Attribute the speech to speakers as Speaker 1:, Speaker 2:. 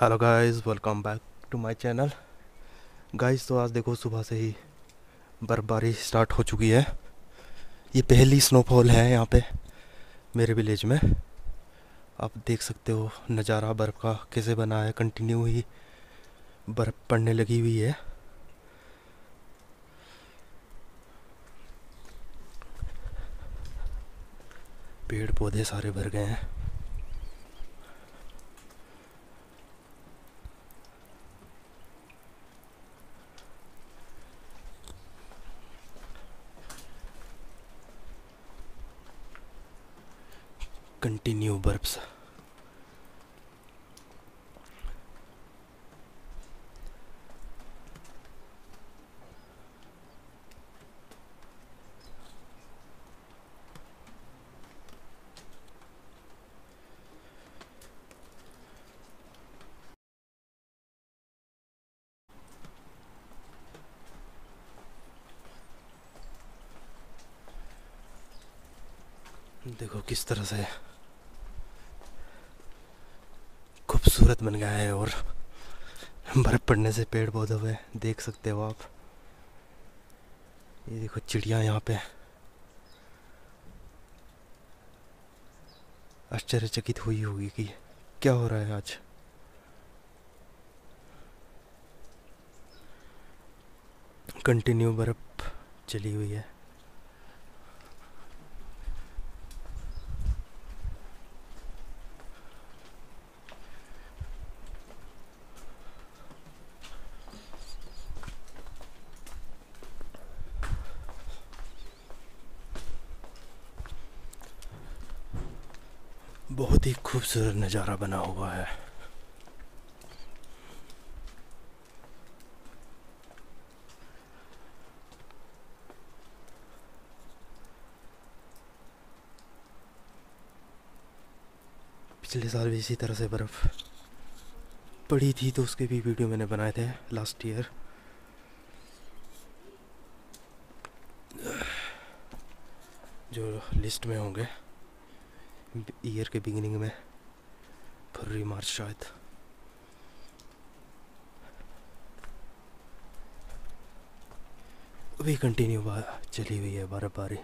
Speaker 1: Hello guys welcome back to my channel guys तो आज देखो सुबह से ही बर्फबारी स्टार्ट हो चुकी है। ये पहली स्नोफॉल है यहाँ पे मेरे विलेज में। आप देख सकते हो नज़ारा बर्फ़ का कैसे बना है कंटिन्यू ही बर्फ़ पड़ने लगी हुई है। पेड़ पौधे सारे भर गए हैं। कंटिन्यू बर्फ़ देखो किस तरह से खूबसूरत बन गया है और बर्फ़ पड़ने से पेड़ पौधे हुए देख सकते हो आप। ये देखो चिड़िया यहाँ पे। आश्चर्यचकित हुई होगी कि क्या हो रहा है आज। कंटिन्यू बर्फ़ चली हुई है। बहुत ही खूबसूरत नज़ारा बना हुआ है। पिछले साल भी इसी तरह से बर्फ़ पड़ी थी तो उसके भी वीडियो मैंने बनाए थे लास्ट ईयर जो लिस्ट में होंगे। ईयर के बिगिनिंग में। फरवरी मार्च शायद। अभी कंटिन्यू चली हुई है बर्फबारी